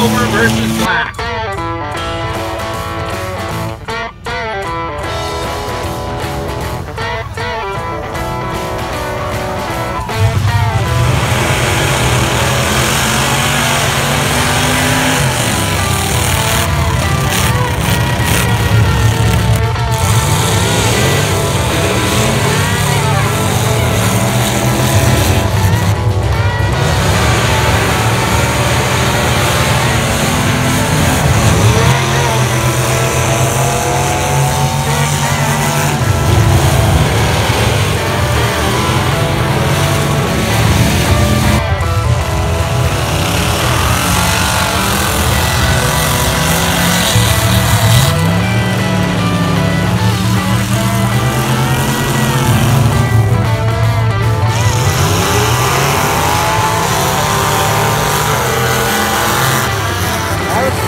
silver versus black.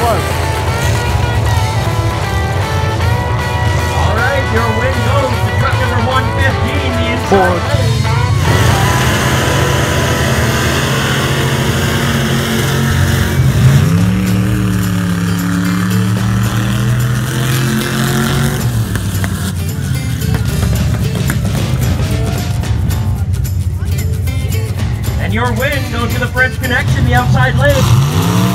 Close. All right, your win goes to truck number 115, the inside your win goes to the French Connection, the outside lane.